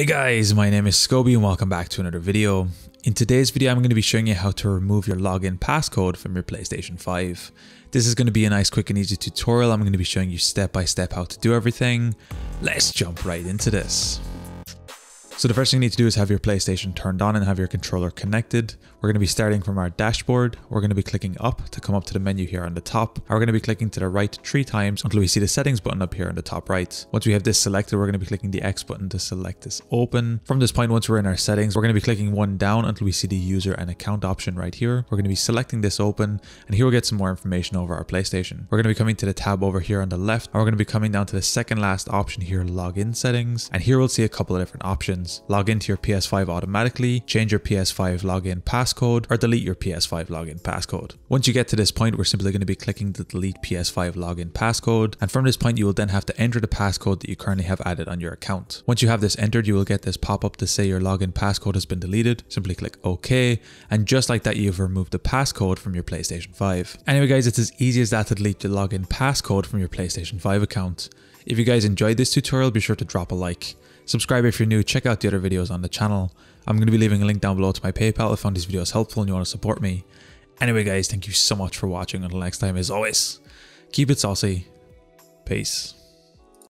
Hey guys, my name is Scoby and welcome back to another video. In today's video, I'm going to be showing you how to remove your login passcode from your PlayStation 5. This is going to be a nice quick and easy tutorial. I'm going to be showing you step by step how to do everything. Let's jump right into this. So the first thing you need to do is have your PlayStation turned on and have your controller connected. We're going to be starting from our dashboard. We're going to be clicking up to come up to the menu here on the top. And we're going to be clicking to the right three times until we see the settings button up here on the top right. Once we have this selected, we're going to be clicking the X button to select this open. From this point, once we're in our settings, we're going to be clicking one down until we see the user and account option right here. We're going to be selecting this open and here we'll get some more information over our PlayStation. We're going to be coming to the tab over here on the left and we're going to be coming down to the second last option here, login settings. And here we'll see a couple of different options. Log into your PS5 automatically, change your PS5 login passcode, or delete your PS5 login passcode. Once you get to this point, we're simply going to be clicking the delete PS5 login passcode, and from this point you will then have to enter the passcode that you currently have added on your account. Once you have this entered, you will get this pop-up to say your login passcode has been deleted. Simply click OK, and just like that you've removed the passcode from your PlayStation 5. Anyway guys, it's as easy as that to delete the login passcode from your PlayStation 5 account. If you guys enjoyed this tutorial, be sure to drop a like. Subscribe if you're new, check out the other videos on the channel. I'm going to be leaving a link down below to my PayPal if you found these videos helpful and you want to support me. Anyway guys, thank you so much for watching. Until next time, as always, keep it saucy. Peace.